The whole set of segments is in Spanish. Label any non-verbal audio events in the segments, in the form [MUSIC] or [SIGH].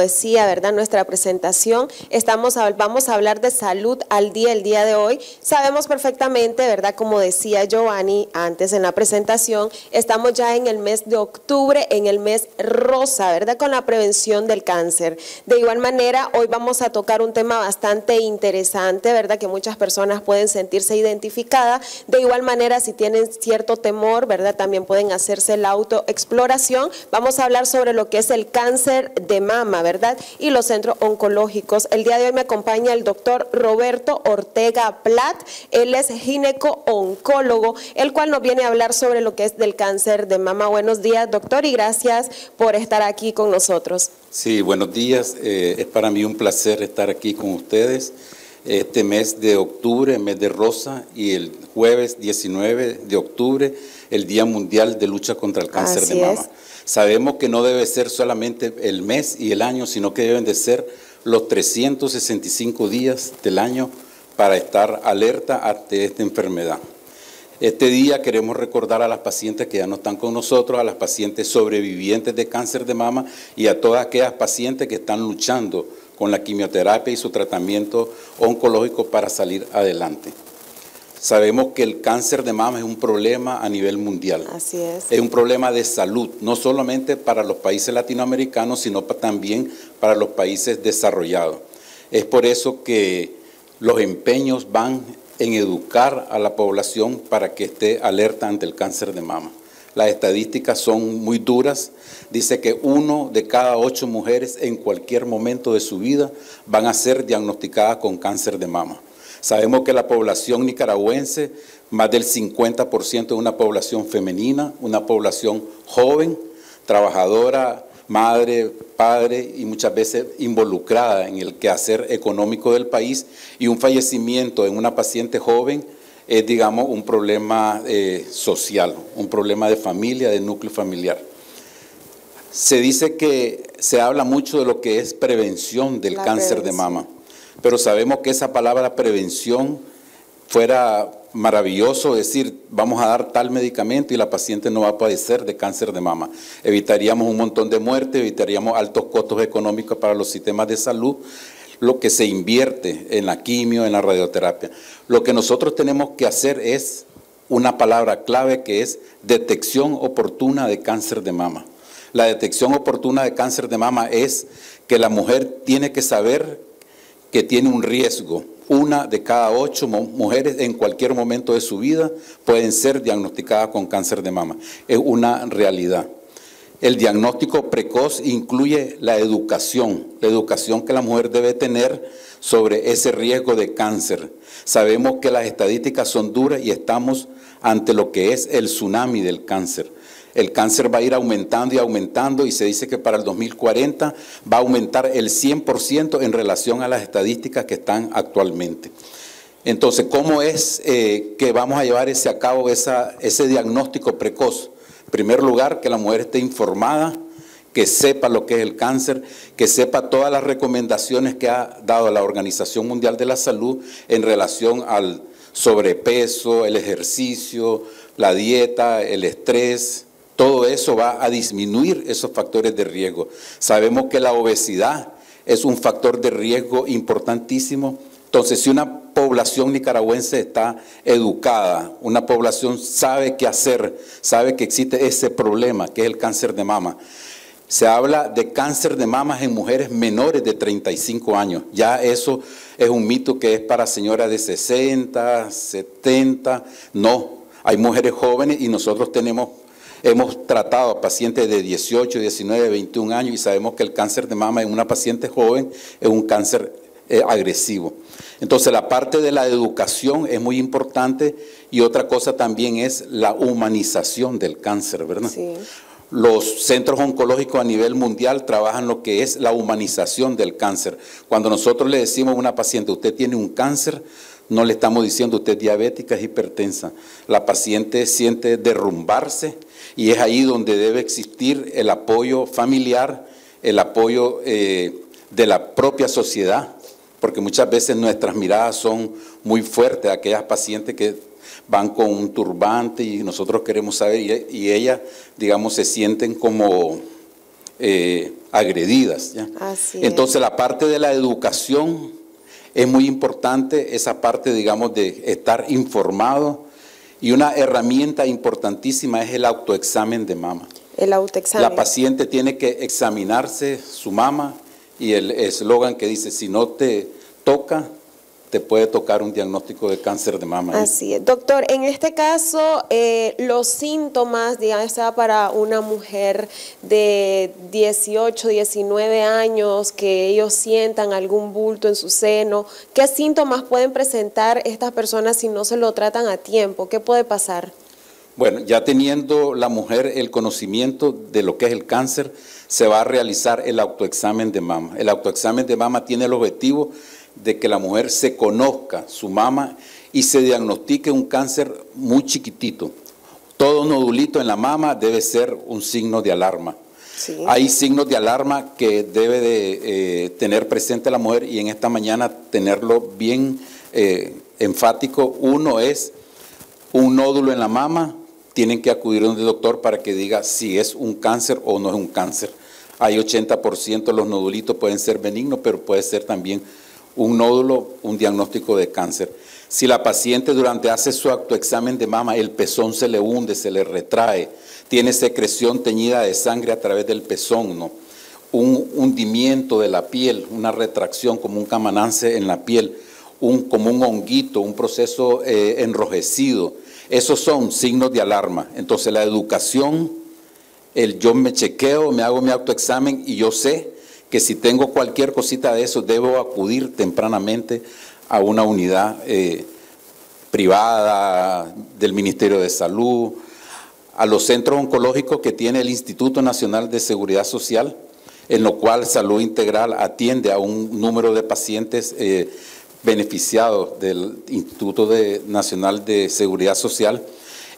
decía, ¿verdad? Nuestra presentación, estamos vamos a hablar de salud al día, el día de hoy. Sabemos perfectamente, ¿verdad? Como decía Giovanni antes en la presentación, estamos ya en el mes de octubre, en el mes rosa, ¿verdad? Con la prevención del cáncer. De igual manera, hoy vamos a tocar un tema bastante interesante, ¿verdad? Que muchas personas pueden sentirse identificadas. De igual manera, si tienen cierto temor, ¿verdad? También pueden hacerse la autoexploración. Vamos a hablar sobre lo que es el cáncer de mama ¿verdad? Y los centros oncológicos. El día de hoy me acompaña el doctor Roberto Ortega Plat. Él es gineco-oncólogo, el cual nos viene a hablar sobre lo que es del cáncer de mama. Buenos días, doctor, y gracias por estar aquí con nosotros. Sí, buenos días. Eh, es para mí un placer estar aquí con ustedes este mes de octubre, mes de rosa, y el jueves 19 de octubre, el Día Mundial de Lucha contra el Cáncer de Mama. Sabemos que no debe ser solamente el mes y el año, sino que deben de ser los 365 días del año para estar alerta ante esta enfermedad. Este día queremos recordar a las pacientes que ya no están con nosotros, a las pacientes sobrevivientes de cáncer de mama y a todas aquellas pacientes que están luchando con la quimioterapia y su tratamiento oncológico para salir adelante. Sabemos que el cáncer de mama es un problema a nivel mundial. Así es. Es un problema de salud, no solamente para los países latinoamericanos, sino también para los países desarrollados. Es por eso que los empeños van en educar a la población para que esté alerta ante el cáncer de mama. Las estadísticas son muy duras. Dice que uno de cada ocho mujeres en cualquier momento de su vida van a ser diagnosticadas con cáncer de mama. Sabemos que la población nicaragüense, más del 50% es una población femenina, una población joven, trabajadora, madre, padre y muchas veces involucrada en el quehacer económico del país. Y un fallecimiento en una paciente joven es, digamos, un problema eh, social, un problema de familia, de núcleo familiar. Se dice que se habla mucho de lo que es prevención del cáncer de mama pero sabemos que esa palabra prevención fuera maravilloso decir, vamos a dar tal medicamento y la paciente no va a padecer de cáncer de mama. Evitaríamos un montón de muertes, evitaríamos altos costos económicos para los sistemas de salud, lo que se invierte en la quimio, en la radioterapia. Lo que nosotros tenemos que hacer es una palabra clave que es detección oportuna de cáncer de mama. La detección oportuna de cáncer de mama es que la mujer tiene que saber que tiene un riesgo. Una de cada ocho mujeres en cualquier momento de su vida pueden ser diagnosticadas con cáncer de mama. Es una realidad. El diagnóstico precoz incluye la educación, la educación que la mujer debe tener sobre ese riesgo de cáncer. Sabemos que las estadísticas son duras y estamos ante lo que es el tsunami del cáncer el cáncer va a ir aumentando y aumentando y se dice que para el 2040 va a aumentar el 100% en relación a las estadísticas que están actualmente. Entonces, ¿cómo es eh, que vamos a llevar ese a cabo ese diagnóstico precoz? En primer lugar, que la mujer esté informada, que sepa lo que es el cáncer, que sepa todas las recomendaciones que ha dado la Organización Mundial de la Salud en relación al sobrepeso, el ejercicio, la dieta, el estrés, todo eso va a disminuir esos factores de riesgo. Sabemos que la obesidad es un factor de riesgo importantísimo. Entonces, si una población nicaragüense está educada, una población sabe qué hacer, sabe que existe ese problema, que es el cáncer de mama. Se habla de cáncer de mama en mujeres menores de 35 años. Ya eso es un mito que es para señoras de 60, 70. No, hay mujeres jóvenes y nosotros tenemos Hemos tratado a pacientes de 18, 19, 21 años y sabemos que el cáncer de mama en una paciente joven es un cáncer eh, agresivo. Entonces la parte de la educación es muy importante y otra cosa también es la humanización del cáncer, ¿verdad? Sí. Los centros oncológicos a nivel mundial trabajan lo que es la humanización del cáncer. Cuando nosotros le decimos a una paciente, usted tiene un cáncer, no le estamos diciendo usted es diabética, es hipertensa. La paciente siente derrumbarse y es ahí donde debe existir el apoyo familiar, el apoyo eh, de la propia sociedad, porque muchas veces nuestras miradas son muy fuertes, aquellas pacientes que van con un turbante y nosotros queremos saber, y, ellas, digamos, se sienten como... Eh, agredidas. Entonces la parte de la educación es muy importante, esa parte, digamos, de estar informado. Y una herramienta importantísima es el autoexamen de mama. El autoexamen. La paciente tiene que examinarse su mama y el eslogan que dice, si no te toca, te puede tocar un diagnóstico de cáncer de mama. Así es. Doctor, en este caso, eh, los síntomas, digamos, sea para una mujer de 18, 19 años, que ellos sientan algún bulto en su seno, ¿qué síntomas pueden presentar estas personas si no se lo tratan a tiempo? ¿Qué puede pasar? Bueno, ya teniendo la mujer el conocimiento de lo que es el cáncer, se va a realizar el autoexamen de mama. El autoexamen de mama tiene el objetivo de que la mujer se conozca su mama y se diagnostique un cáncer muy chiquitito. Todo nodulito en la mama debe ser un signo de alarma. Hay signos de alarma que debe de eh, tener presente la mujer y en esta mañana tenerlo bien eh, enfático. Uno es un nódulo en la mama, tienen que acudir a un doctor para que diga si es un cáncer o no es un cáncer. Hay 80% de los nodulitos pueden ser benignos, pero puede ser también un nódulo, un diagnóstico de cáncer. Si la paciente durante hace su autoexamen de mama, el pezón se le hunde, se le retrae, tiene secreción teñida de sangre a través del pezón, ¿no? un hundimiento de la piel, una retracción como un camanance en la piel, un, como un honguito, un proceso eh, enrojecido. Esos son signos de alarma. Entonces la educación, el yo me chequeo, me hago mi autoexamen y yo sé que si tengo cualquier cosita de eso, debo acudir tempranamente a una unidad eh, privada del Ministerio de Salud, a los centros oncológicos que tiene el Instituto Nacional de Seguridad Social, en lo cual Salud Integral atiende a un número de pacientes eh, beneficiados del Instituto Nacional de Seguridad Social,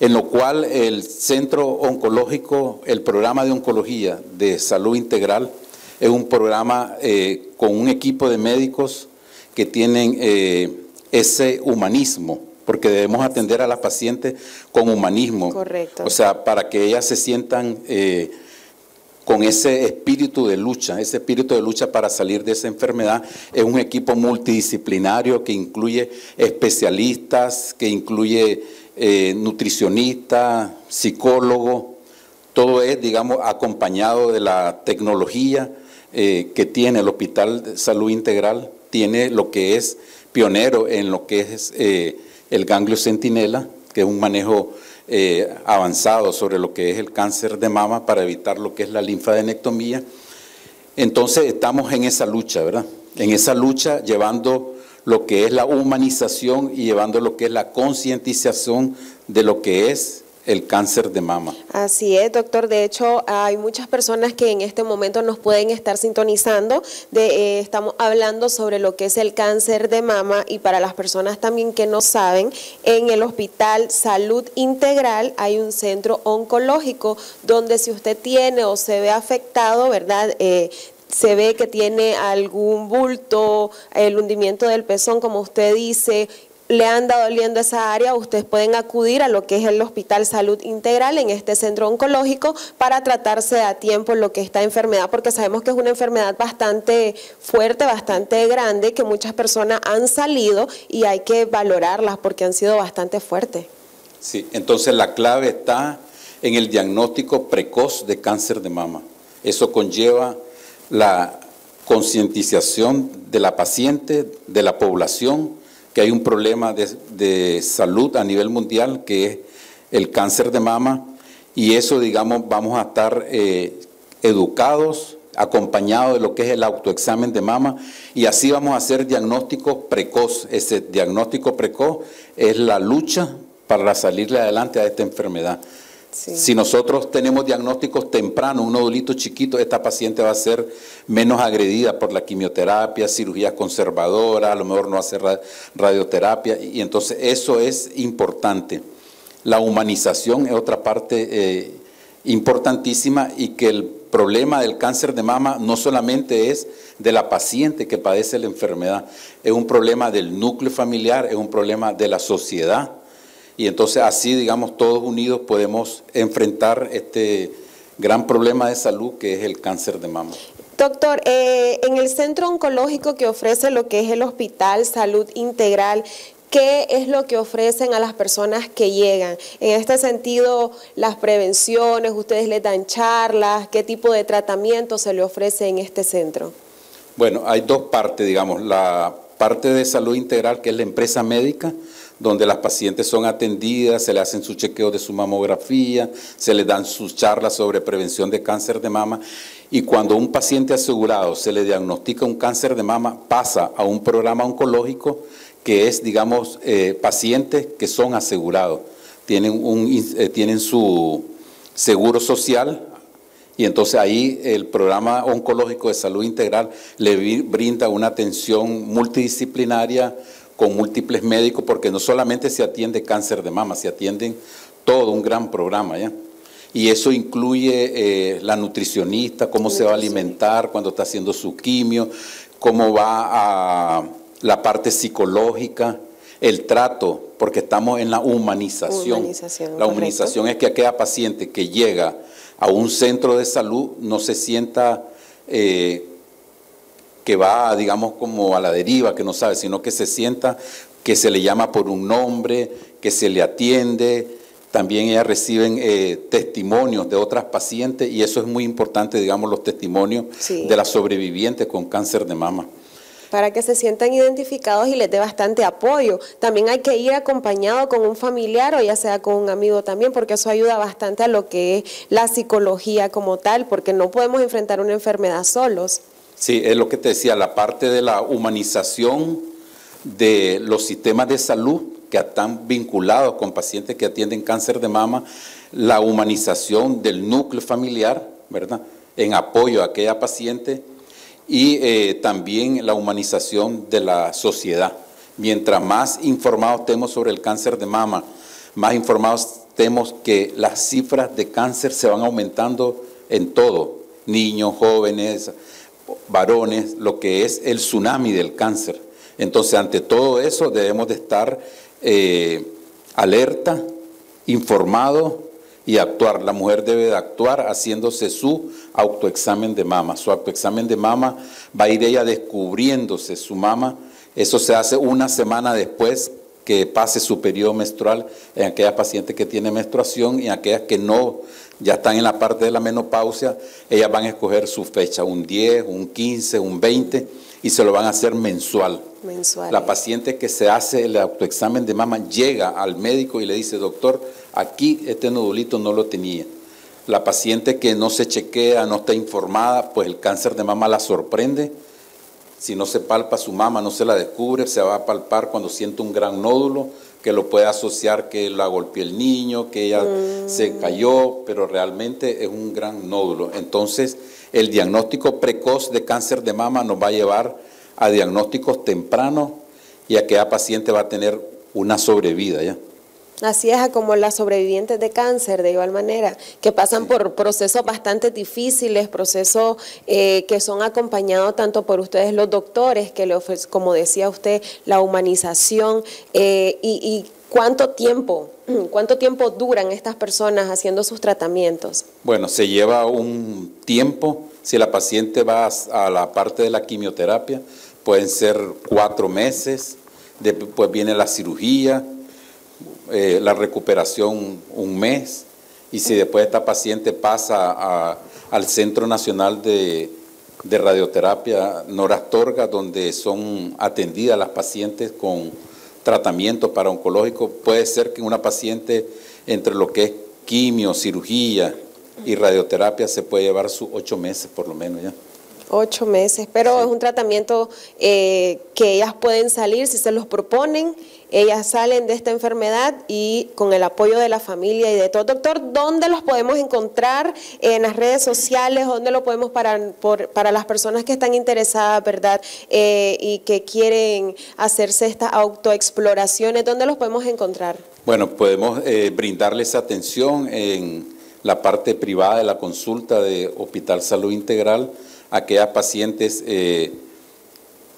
en lo cual el centro oncológico, el programa de oncología de salud integral, es un programa eh, con un equipo de médicos que tienen eh, ese humanismo, porque debemos atender a las pacientes con humanismo. Correcto. O sea, para que ellas se sientan eh, con ese espíritu de lucha, ese espíritu de lucha para salir de esa enfermedad. Es un equipo multidisciplinario que incluye especialistas, que incluye nutricionistas, psicólogos. Todo es, digamos, acompañado de la tecnología eh, que tiene el Hospital de Salud Integral, tiene lo que es pionero en lo que es eh, el ganglio centinela, que es un manejo eh, avanzado sobre lo que es el cáncer de mama para evitar lo que es la linfadenectomía. Entonces estamos en esa lucha, ¿verdad? En esa lucha llevando lo que es la humanización y llevando lo que es la concientización de lo que es el cáncer de mama. Así es, doctor. De hecho, hay muchas personas que en este momento nos pueden estar sintonizando. De, eh, estamos hablando sobre lo que es el cáncer de mama y para las personas también que no saben, en el Hospital Salud Integral hay un centro oncológico donde si usted tiene o se ve afectado, ¿verdad? Eh, se ve que tiene algún bulto, el hundimiento del pezón, como usted dice, le anda doliendo esa área, ustedes pueden acudir a lo que es el Hospital Salud Integral en este centro oncológico para tratarse a tiempo lo que es esta enfermedad, porque sabemos que es una enfermedad bastante fuerte, bastante grande, que muchas personas han salido y hay que valorarlas porque han sido bastante fuertes. Sí, entonces la clave está en el diagnóstico precoz de cáncer de mama. Eso conlleva la concientización de la paciente, de la población, que hay un problema de, salud a nivel mundial, que es el cáncer de mama, y eso, digamos, vamos a estar eh, educados, acompañados de lo que es el autoexamen de mama, y así vamos a hacer diagnóstico precoz. Ese diagnóstico precoz es la lucha para salirle adelante a esta enfermedad. Si nosotros tenemos diagnósticos tempranos, un nodulito chiquito, esta paciente va a ser menos agredida por la quimioterapia, cirugía conservadora, a lo mejor no hace radioterapia, y entonces eso es importante. La humanización es otra parte eh, importantísima y que el problema del cáncer de mama no solamente es de la paciente que padece la enfermedad, es un problema del núcleo familiar, es un problema de la sociedad y entonces así, digamos, todos unidos podemos enfrentar este gran problema de salud que es el cáncer de mama. Doctor, eh, en el centro oncológico que ofrece lo que es el Hospital Salud Integral, ¿Qué es lo que ofrecen a las personas que llegan? En este sentido, las prevenciones, ustedes les dan charlas, ¿qué tipo de tratamiento se le ofrece en este centro? Bueno, hay dos partes, digamos, la parte de salud integral, que es la empresa médica, donde las pacientes son atendidas, se le hacen su chequeo de su mamografía, se le dan sus charlas sobre prevención de cáncer de mama. Y cuando un paciente asegurado se le diagnostica un cáncer de mama, pasa a un programa oncológico que es, digamos, eh, pacientes que son asegurados, tienen, un, eh, tienen su seguro social y entonces ahí el programa oncológico de salud integral le brinda una atención multidisciplinaria con múltiples médicos, porque no solamente se atiende cáncer de mama, se atienden todo un gran programa, ¿ya? Y eso incluye eh, la nutricionista, cómo se va a alimentar cuando está haciendo su quimio, cómo va a la parte psicológica, el trato, porque estamos en la humanización. la humanización es que aquella paciente que llega a un centro de salud no se sienta eh, que va, digamos, como a la deriva, que no sabe, sino que se sienta que se le llama por un nombre, que se le atiende. También ellas reciben eh, testimonios de otras pacientes y eso es muy importante, digamos, los testimonios de las sobrevivientes con cáncer de mama para que se sientan identificados y les dé bastante apoyo. También hay que ir acompañado con un familiar o ya sea con un amigo también, porque eso ayuda bastante a lo que es la psicología como tal, porque no podemos enfrentar una enfermedad solos. Sí, es lo que te decía, la parte de la humanización de los sistemas de salud que están vinculados con pacientes que atienden cáncer de mama, la humanización del núcleo familiar, ¿verdad? En apoyo a aquella paciente y eh, también la humanización de la sociedad. Mientras más informados estemos sobre el cáncer de mama, más informados estemos que las cifras de cáncer se van aumentando en todo, niños, jóvenes, varones, lo que es el tsunami del cáncer. Entonces, ante todo eso debemos de estar eh, alerta, informados y actuar. La mujer debe de actuar haciéndose su autoexamen de mama. Su autoexamen de mama va a ir ella descubriéndose su mama. Eso se hace una semana después que pase su periodo menstrual en aquellas pacientes que tienen menstruación y en aquellas que no, ya están en la parte de la menopausia, ellas van a escoger su fecha, un 10, un 15, un 20 y se lo van a hacer mensual. La paciente que se hace el autoexamen de mama llega al médico y le dice, doctor, aquí este nodulito no lo tenía. La paciente que no se chequea, no está informada, pues el cáncer de mama la sorprende. Si no se palpa su mama, no se la descubre, se va a palpar cuando siente un gran nódulo, que lo puede asociar que la golpeó el niño, que ella se mm. cayó, pero realmente es un gran nódulo. Entonces, el diagnóstico precoz de cáncer de mama nos va a llevar a diagnósticos tempranos y a que la paciente va a tener una sobrevida ya. Así es, como las sobrevivientes de cáncer, de igual manera, que pasan por procesos bastante difíciles, procesos eh, que son acompañados tanto por ustedes los doctores, que le ofrecen, como decía usted, la humanización eh, y, cuánto tiempo, [CLEARS THROAT] cuánto tiempo duran estas personas haciendo sus tratamientos. Bueno, se lleva un tiempo, si la paciente va a la parte de la quimioterapia, pueden ser cuatro meses, después viene la cirugía, eh, la recuperación un mes, y si después esta paciente pasa al Centro Nacional de, Radioterapia Norastorga, donde son atendidas las pacientes con tratamiento para oncológico, puede ser que una paciente entre lo que es quimio, cirugía y radioterapia se puede llevar sus ocho meses por lo menos ya. Ocho meses, pero es un tratamiento eh, que ellas pueden salir si se los proponen, ellas salen de esta enfermedad y con el apoyo de la familia y de todo. Doctor, ¿dónde los podemos encontrar en las redes sociales? ¿Dónde lo podemos para, para las personas que están interesadas, verdad? Eh, y que quieren hacerse estas autoexploraciones, ¿dónde los podemos encontrar? Bueno, podemos eh, brindarles atención en la parte privada de la consulta de Hospital Salud Integral aquellas pacientes eh,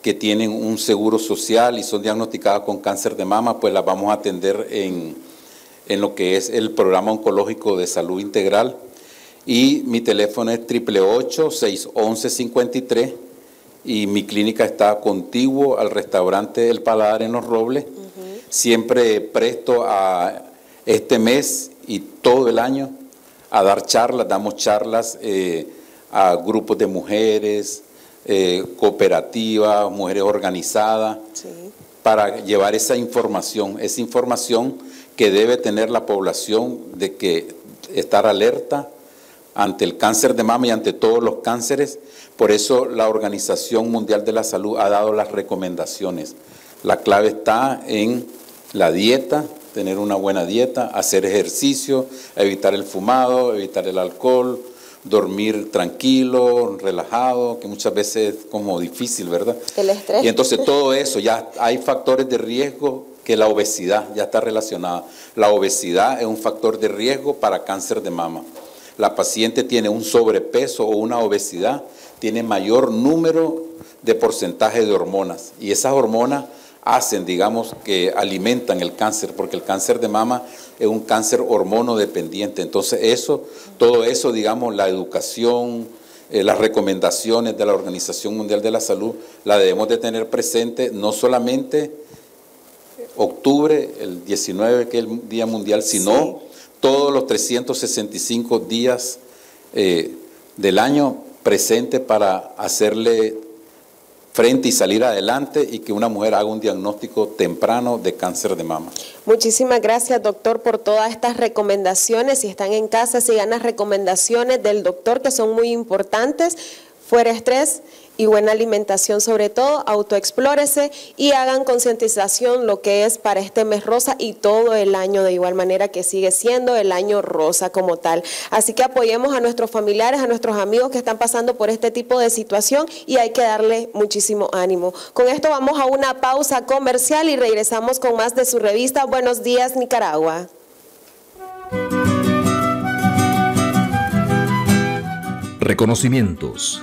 que tienen un seguro social y son diagnosticadas con cáncer de mama, pues las vamos a atender en, lo que es el programa oncológico de salud integral. Y mi teléfono es 888-611-53 y mi clínica está contiguo al restaurante El Paladar en Los Robles. Siempre presto a este mes y todo el año a dar charlas, damos charlas eh, a grupos de mujeres, eh, cooperativas, mujeres organizadas, para llevar esa información, esa información que debe tener la población de que estar alerta ante el cáncer de mama y ante todos los cánceres. Por eso la Organización Mundial de la Salud ha dado las recomendaciones. La clave está en la dieta, tener una buena dieta, hacer ejercicio, evitar el fumado, evitar el alcohol, dormir tranquilo, relajado, que muchas veces es como difícil, ¿verdad? El estrés. Y entonces todo eso, ya hay factores de riesgo que la obesidad ya está relacionada. La obesidad es un factor de riesgo para cáncer de mama. La paciente tiene un sobrepeso o una obesidad, tiene mayor número de porcentaje de hormonas y esas hormonas hacen, digamos, que alimentan el cáncer, porque el cáncer de mama es un cáncer hormonodependiente. Entonces, eso, todo eso, digamos, la educación, eh, las recomendaciones de la Organización Mundial de la Salud, la debemos de tener presente no solamente octubre, el 19, que es el Día Mundial, sino todos los 365 días eh, del año presente para hacerle frente y salir adelante y que una mujer haga un diagnóstico temprano de cáncer de mama. Muchísimas gracias, doctor, por todas estas recomendaciones. Si están en casa, sigan las recomendaciones del doctor que son muy importantes. Fuera estrés y buena alimentación sobre todo, autoexplórese y hagan concientización lo que es para este mes rosa y todo el año de igual manera que sigue siendo el año rosa como tal. Así que apoyemos a nuestros familiares, a nuestros amigos que están pasando por este tipo de situación y hay que darle muchísimo ánimo. Con esto vamos a una pausa comercial y regresamos con más de su revista Buenos días Nicaragua. Reconocimientos